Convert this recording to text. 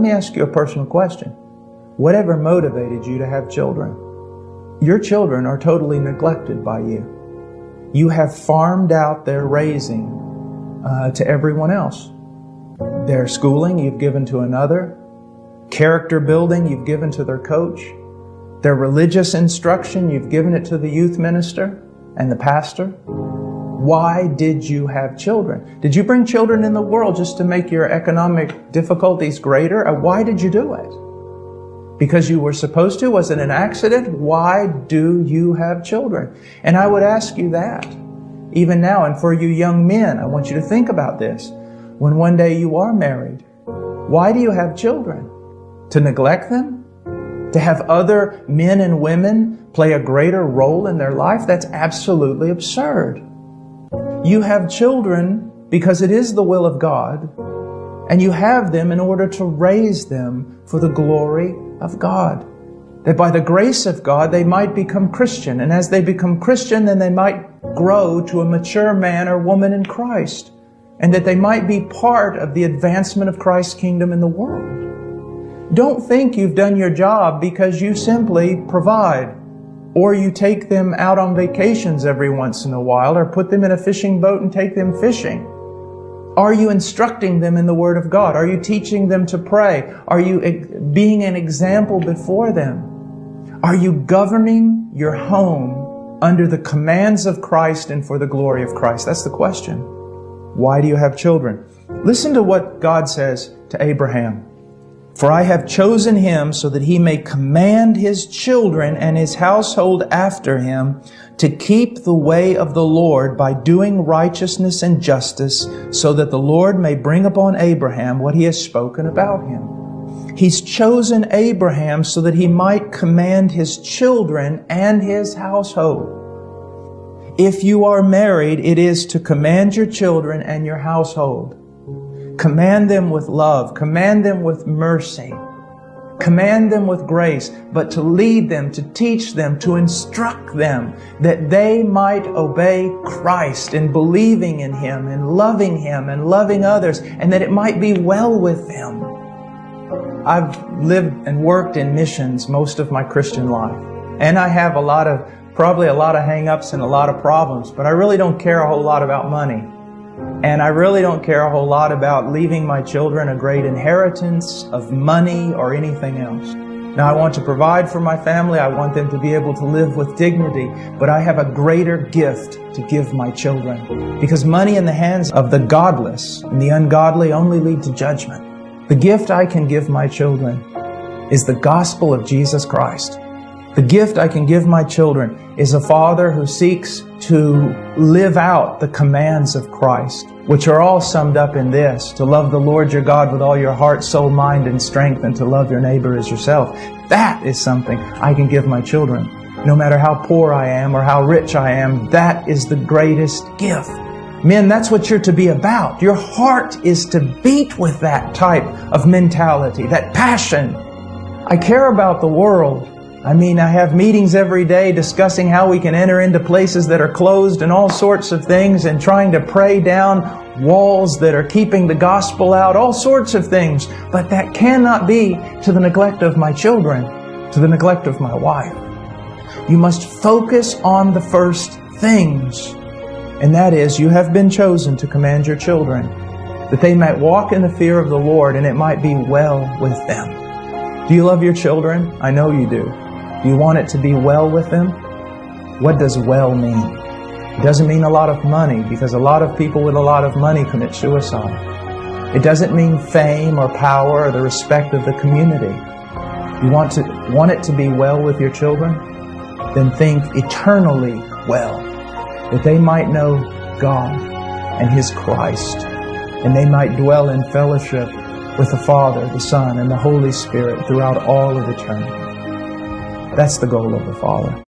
me ask you a personal question. Whatever motivated you to have children? Your children are totally neglected by you. You have farmed out their raising uh, to everyone else. Their schooling you've given to another. Character building you've given to their coach. Their religious instruction you've given it to the youth minister and the pastor. Why did you have children? Did you bring children in the world just to make your economic difficulties greater? Why did you do it? Because you were supposed to? Was it an accident? Why do you have children? And I would ask you that. Even now, and for you young men, I want you to think about this. When one day you are married, why do you have children? To neglect them? To have other men and women play a greater role in their life? That's absolutely absurd. You have children because it is the will of God, and you have them in order to raise them for the glory of God. That by the grace of God they might become Christian. And as they become Christian, then they might grow to a mature man or woman in Christ. And that they might be part of the advancement of Christ's kingdom in the world. Don't think you've done your job because you simply provide. Or you take them out on vacations every once in a while, or put them in a fishing boat and take them fishing. Are you instructing them in the Word of God? Are you teaching them to pray? Are you being an example before them? Are you governing your home under the commands of Christ and for the glory of Christ? That's the question. Why do you have children? Listen to what God says to Abraham. For I have chosen him so that he may command his children and his household after him to keep the way of the Lord by doing righteousness and justice, so that the Lord may bring upon Abraham what he has spoken about him. He's chosen Abraham so that he might command his children and his household. If you are married, it is to command your children and your household. Command them with love. Command them with mercy. Command them with grace, but to lead them, to teach them, to instruct them that they might obey Christ in believing in Him and loving Him and loving others and that it might be well with them. I've lived and worked in missions most of my Christian life. And I have a lot of, probably a lot of hang-ups and a lot of problems, but I really don't care a whole lot about money. And I really don't care a whole lot about leaving my children a great inheritance of money or anything else. Now, I want to provide for my family. I want them to be able to live with dignity. But I have a greater gift to give my children. Because money in the hands of the godless and the ungodly only lead to judgment. The gift I can give my children is the gospel of Jesus Christ. The gift I can give my children is a father who seeks to live out the commands of Christ, which are all summed up in this to love the Lord your God with all your heart, soul, mind, and strength, and to love your neighbor as yourself. That is something I can give my children. No matter how poor I am or how rich I am, that is the greatest gift. Men, that's what you're to be about. Your heart is to beat with that type of mentality, that passion. I care about the world. I mean, I have meetings every day discussing how we can enter into places that are closed and all sorts of things and trying to pray down walls that are keeping the gospel out, all sorts of things. But that cannot be to the neglect of my children, to the neglect of my wife. You must focus on the first things. And that is, you have been chosen to command your children that they might walk in the fear of the Lord and it might be well with them. Do you love your children? I know you do. Do you want it to be well with them? What does well mean? It doesn't mean a lot of money because a lot of people with a lot of money commit suicide. It doesn't mean fame or power or the respect of the community. You want to want it to be well with your children? Then think eternally well, that they might know God and His Christ, and they might dwell in fellowship with the Father, the Son, and the Holy Spirit throughout all of eternity. That's the goal of the Father.